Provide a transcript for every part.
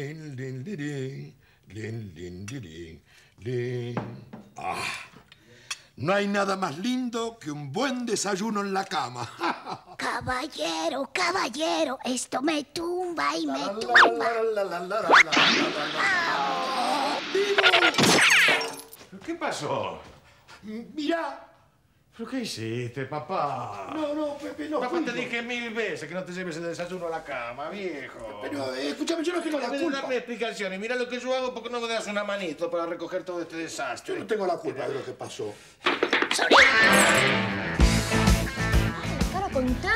Lin, lin, lirin, lin, lin, lirin, lin. Ah, no hay nada más lindo que un buen desayuno en la cama. Caballero, caballero, esto me tumba y me tumba. la, la, la, la, la, la, la, la. ¿Pero ¿Qué pasó? Mirá. ¿Pero qué hiciste, papá? No, no, Pepe, no. Papá, fui te yo. dije mil veces que no te lleves el desayuno a la cama, viejo. Pero, eh, escúchame, yo no tengo la culpa. darme explicaciones, mira lo que yo hago, ¿por qué no me das una manito para recoger todo este Yo desastre? no tengo la culpa de lo que pasó.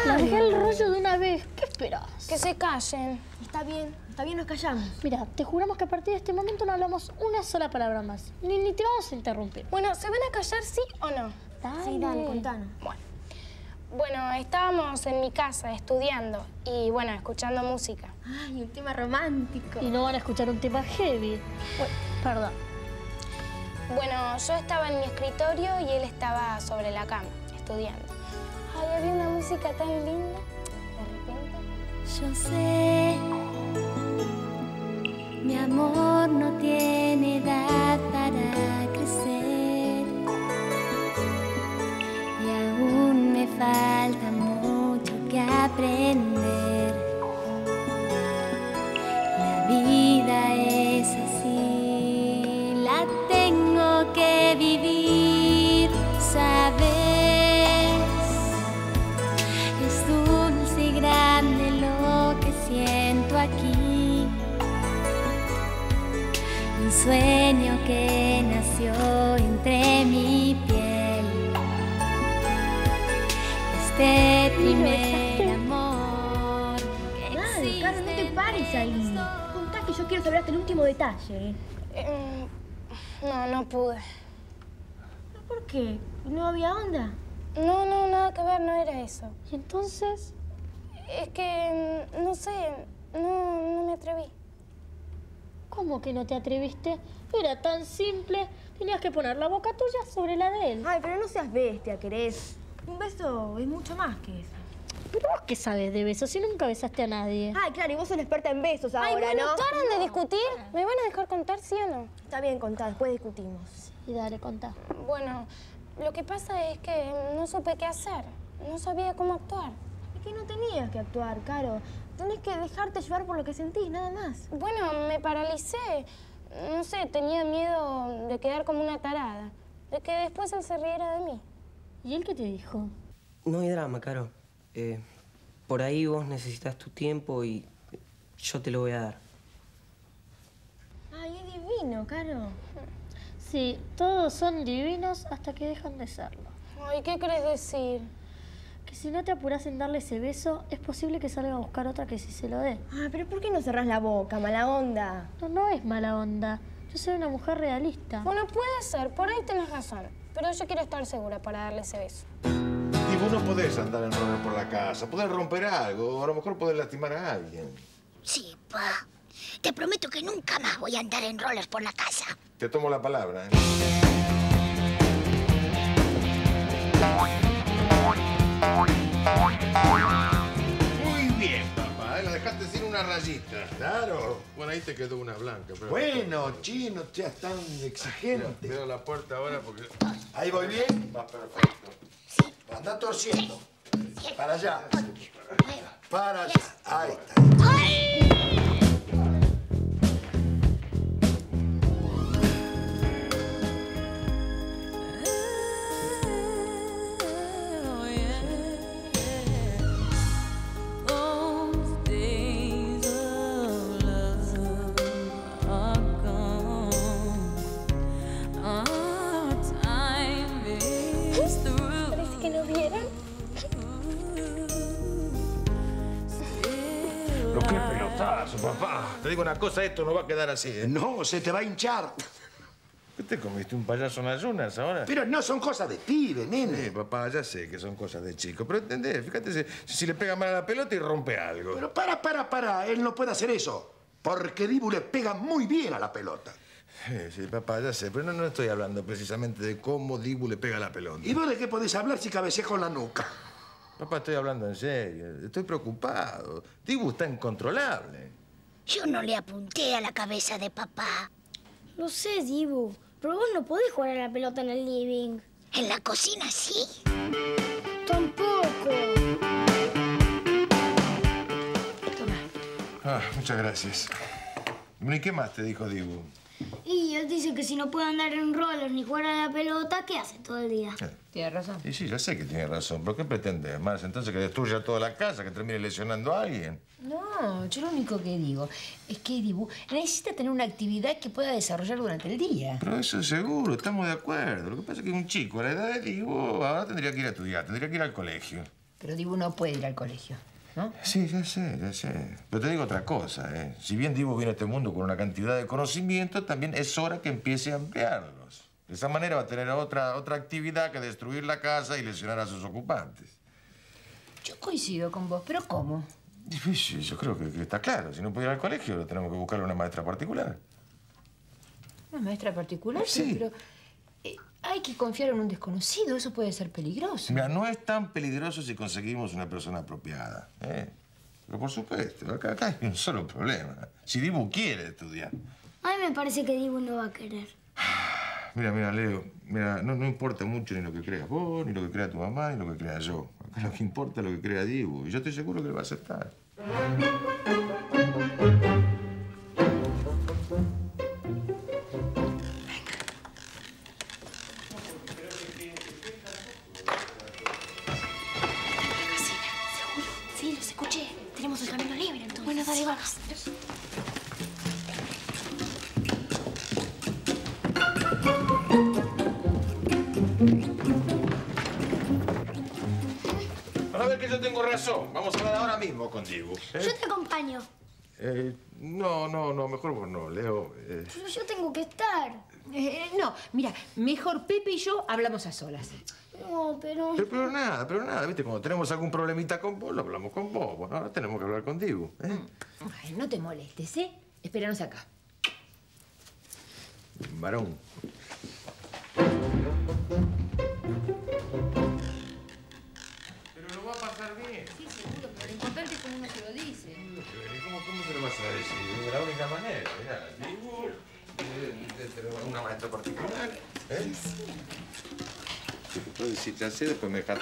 Larga el rollo de una vez. ¿Qué esperas? Que se callen. Está bien, está bien, nos callamos. Mira, te juramos que a partir de este momento no hablamos una sola palabra más. Ni, ni te vamos a interrumpir. Bueno, ¿se van a callar sí o no? Dale. Sí, dale, contanos. Bueno, estábamos en mi casa estudiando y bueno, escuchando música. Ay, un tema romántico. Y no van a escuchar un tema heavy. Bueno, perdón. Bueno, yo estaba en mi escritorio y él estaba sobre la cama, estudiando. Ay, había una música tan linda. De repente... Yo sé, mi amor no tiene falta mucho que aprender. La vida es así, la tengo que vivir, ¿sabes? Es dulce y grande lo que siento aquí. Un sueño que nació Contá que yo quiero saber hasta el último detalle. eh, no, no pude. ¿Por qué? ¿No había onda? No, no, nada que ver, no era eso. Y entonces, Es que, mm, no sé, no, no me atreví. ¿cómo que no te atreviste? Era tan simple. Tenías que poner la boca tuya sobre la de él. Ay, pero no seas bestia, querés. Un beso es mucho más que eso. Pero vos qué sabes de besos si nunca besaste a nadie. Ay, claro, y vos sos la experta en besos ahora, Ay, bueno, ¿no? ¿paran de discutir? ¿Me van a dejar contar sí o no? Está bien, contá, después discutimos. Y dale, contá. Bueno, lo que pasa es que no supe qué hacer. No sabía cómo actuar. Es que no tenías que actuar, Caro. Tenés que dejarte llevar por lo que sentís, nada más. Bueno, me paralicé. No sé, tenía miedo de quedar como una tarada. De que después él se riera de mí. ¿Y él qué te dijo? No hay drama, Caro. Eh, por ahí vos necesitas tu tiempo y yo te lo voy a dar. Ay, es divino, Caro. Sí, todos son divinos hasta que dejan de serlo. Ay, ¿qué querés decir? Que si no te apuras en darle ese beso, es posible que salga a buscar otra que sí se lo dé. Ay, pero ¿por qué no cerrás la boca, mala onda? No, no es mala onda. Yo soy una mujer realista. Bueno, puede ser, por ahí tenés razón. Pero yo quiero estar segura para darle ese beso. Vos no podés andar en roller por la casa, podés romper algo, o a lo mejor podés lastimar a alguien. Sí, pa. Te prometo que nunca más voy a andar en rollers por la casa. Te tomo la palabra, ¿eh? Muy bien, papá, ¿eh? la dejaste sin una rayita. Claro. Bueno, ahí te quedó una blanca. Pero... Bueno, chino, seas tan exigente. Veo la puerta ahora porque... Ahí voy bien. Va perfecto. Anda torciendo. Para allá. Para allá. Ahí está. Qué pelotazo, papá. Te digo una cosa, esto no va a quedar así, ¿eh? No, se te va a hinchar. ¿Qué te comiste? ¿Un payaso en ayunas ahora? Pero no son cosas de pibe, Sí, nene. papá, ya sé que son cosas de chico, pero entendés, fíjate si, si le pega mal a la pelota y rompe algo. Pero para, para, para. Él no puede hacer eso. Porque Dibu le pega muy bien a la pelota. Sí, sí, papá, ya sé, pero no, no estoy hablando precisamente de cómo Dibu le pega a la pelota. ¿Y vos de qué podés hablar si cabeceas con la nuca? Papá, estoy hablando en serio, estoy preocupado. Dibu está incontrolable. Yo no le apunté a la cabeza de papá. Lo sé, Dibu, pero vos no podés jugar a la pelota en el living. En la cocina sí. Tampoco. Ah, muchas gracias. ¿y qué más te dijo Dibu? Y él dice que si no puede andar en rollers ni jugar a la pelota, ¿qué hace todo el día? Tienes razón. Y sí, ya sé que tiene razón, pero ¿qué pretendes más? Entonces que destruya toda la casa, que termine lesionando a alguien. No, yo lo único que digo es que Dibu necesita tener una actividad que pueda desarrollar durante el día. Pero eso seguro, estamos de acuerdo. Lo que pasa es que un chico a la edad de Dibu ahora tendría que ir a estudiar, tendría que ir al colegio. Pero Dibu no puede ir al colegio, ¿no? Sí, ya sé, ya sé. Pero te digo otra cosa, ¿eh? Si bien Dibu viene a este mundo con una cantidad de conocimiento, también es hora que empiece a ampliarlos. De esa manera va a tener otra, otra actividad que destruir la casa y lesionar a sus ocupantes. Yo coincido con vos, pero ¿cómo? Difícil, yo creo que, que está claro. Si no puede ir al colegio, lo tenemos que buscarle una maestra particular. Una maestra particular, Sí. pero eh, hay que confiar en un desconocido, eso puede ser peligroso. Mira, no es tan peligroso si conseguimos una persona apropiada. ¿eh? Pero por supuesto, acá, acá hay un solo problema. Si Dibu quiere estudiar. A mí me parece que Dibu no va a querer. Mira, mira, Leo, mira, no, no importa mucho ni lo que creas vos, ni lo que crea tu mamá, ni lo que crea yo. Lo que importa es lo que crea Dibu. Y yo estoy seguro que él va a aceptar. Para ver que yo tengo razón. Vamos a hablar ahora mismo con Dibu. ¿eh? Yo te acompaño. Eh, no, no, no, mejor vos no, Leo. Eh, Pero yo tengo que estar. Eh, no, mira, mejor Pepe y yo hablamos a solas. No, pero... pero, pero nada, pero nada, ¿viste? Cuando tenemos algún problemita con vos, lo hablamos con vos. Bueno, ahora tenemos que hablar con Dibu. ¿eh? Ay, no te molestes, ¿eh? Espéranos acá. Varón. Vas? De la única manera, mirá, Dibu, de- de- una maestra particular, ¿eh? Decir, ya sé, después me deja.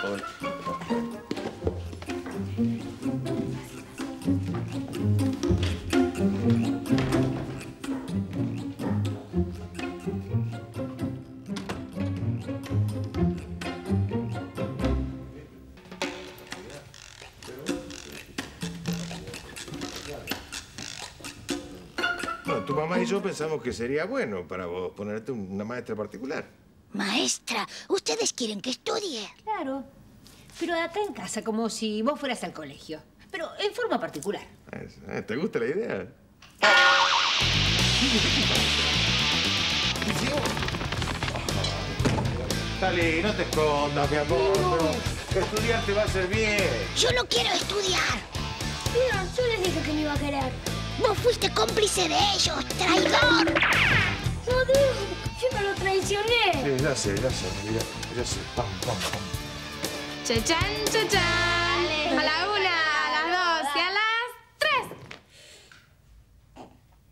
Y yo pensamos que sería bueno para vos ponerte una maestra particular. Maestra, ¿ustedes quieren que estudie? Claro. Pero acá en casa, como si vos fueras al colegio. Pero en forma particular. Eh, ¿Te gusta la idea? Dale, no te escondas, mi amor. pero Estudiar te va a hacer bien. Yo no quiero estudiar. Mira, yo les dije que no iba a querer. Vos fuiste cómplice de ellos, traidor. No, Dibu, yo no lo traicioné. Sí, ya sé, ya sé, mira, ya sé. Pam, pam, pam. Chachán, chachán. A la una, a las dos y a las tres.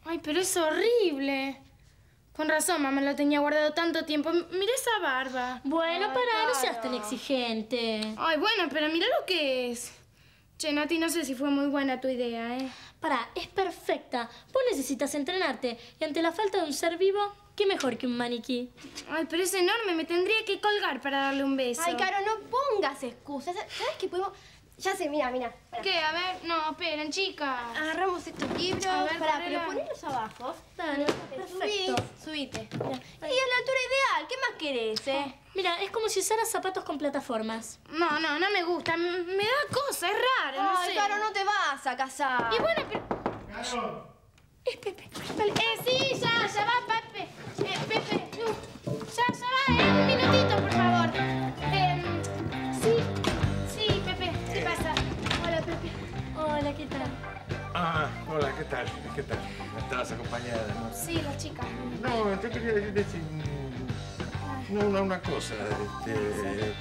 Ay, pero es horrible. Con razón, mamá lo tenía guardado tanto tiempo. Mira esa barba. Bueno, para, no seas tan exigente. Ay, bueno, pero mira lo que es. Che, Nati, no sé si fue muy buena tu idea, ¿eh? Para, es perfecta. Vos necesitas entrenarte. Y ante la falta de un ser vivo, ¿qué mejor que un maniquí? Ay, pero es enorme. Me tendría que colgar para darle un beso. Ay, Caro, no pongas excusas. ¿Sabes qué podemos...? Ya sé, mira, mira. ¿Qué? A ver, no, esperen, chicas. Agarramos estos libros. A ver, Pará, pero ponlos abajo. Dale, perfecto. Subite. Y es la altura ideal. ¿Qué más querés, eh? Mira, es como si usaras zapatos con plataformas. No, no, no me gusta. Me da cosa, es raro, no sé. Caro, no te vas a casar. Y bueno, pero... Es Pepe. Vale, Eh, sí, ya, ya va, Pepe. Eh, Pepe, no. Ya, ya va, eh. Un minutito, ¿qué tal? Ah, hola, ¿qué tal? ¿Qué tal? Estabas acompañada, ¿no? Sí, la chica. No, yo quería decirte si... No, una, una cosa, este...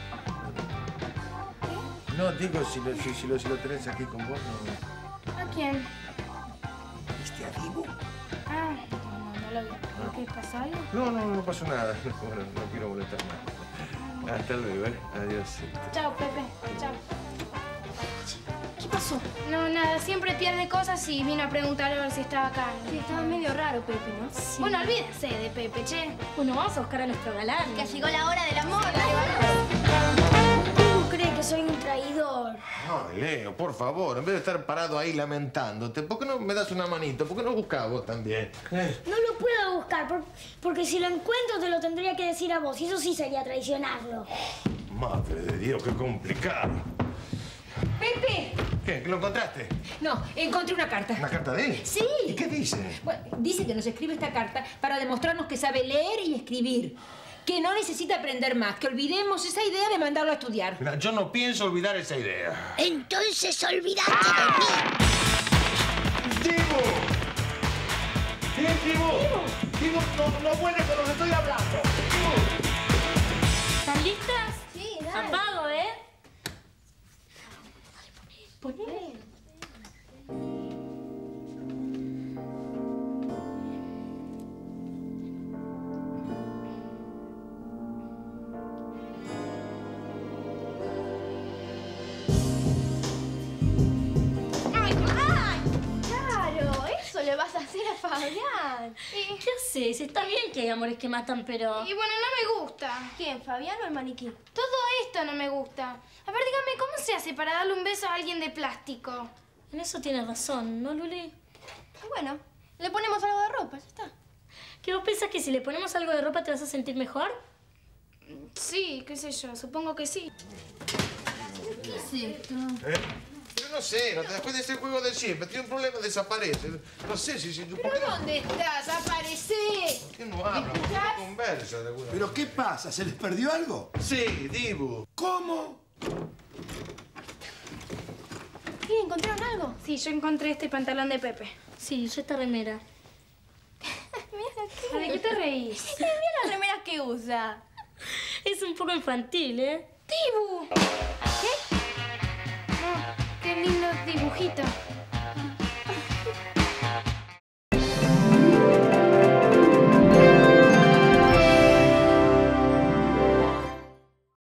No, digo, si lo, si, si lo, si lo tenés aquí con vos, no... ¿A quién? Viste Dibu? Ah, no, no, no lo vi. ¿Por qué pasa algo? No, no, no pasó nada. Bueno, no quiero molestar más. Hasta luego, ¿eh? Adiós. Chao, Pepe. Chao. ¿Qué pasó? No, nada, siempre pierde cosas y vino a preguntar a ver si estaba acá. Sí, estaba medio raro, Pepe, ¿no? Bueno, olvídense de Pepe, che. Bueno, vamos a buscar a nuestro galán. Que llegó la hora del amor. ¿Tú crees que soy un traidor? Ay, Leo, por favor, en vez de estar parado ahí lamentándote, ¿por qué no me das una manito? ¿Por qué no buscas vos también? Eh, No lo puedo buscar, por- porque si lo encuentro te lo tendría que decir a vos, y eso sí sería traicionarlo. Madre de Dios, qué complicado. ¡Pepe! ¿Qué? ¿Lo encontraste? No, encontré una carta. ¿Una carta de él? Sí. ¿Y qué dice? Bueno, dice que nos escribe esta carta para demostrarnos que sabe leer y escribir. Que no necesita aprender más, que olvidemos esa idea de mandarlo a estudiar. Mira, yo no pienso olvidar esa idea. Entonces olvídate de mí. ¡Dibu! ¿Qué, Dibu? Dibu, no, no vuelves cuando te estoy hablando. Hacer a Fabián. ¿Qué haces? Está bien que hay amores que matan, pero... Y bueno, no me gusta. ¿Quién, Fabián o el maniquí? Todo esto no me gusta. A ver, dígame, ¿cómo se hace para darle un beso a alguien de plástico? En eso tienes razón, ¿no, Luli? Bueno, le ponemos algo de ropa, ya está. ¿Qué vos pensás que si le ponemos algo de ropa te vas a sentir mejor? Sí, qué sé yo, supongo que sí. ¿Qué es esto? ¿Eh? Pero no sé, no, después de ese juego de siempre, tiene un problema, desaparece. No sé si... si ¿por, qué no, ¿Dónde estás? ¡Aparecé! por qué no habla? ¿Por qué no conversa de alguna ¿Pero qué pasa? ¿Se les perdió algo? Sí, Dibu. ¿Cómo? ¿Sí, encontraron algo? Sí, yo encontré este pantalón de Pepe. Sí, yo esta remera. Mira ¿De qué te reís? Mira las remeras que usa. Es un poco infantil, ¿eh? ¡Tibu! ¿Qué? No, qué lindo dibujito.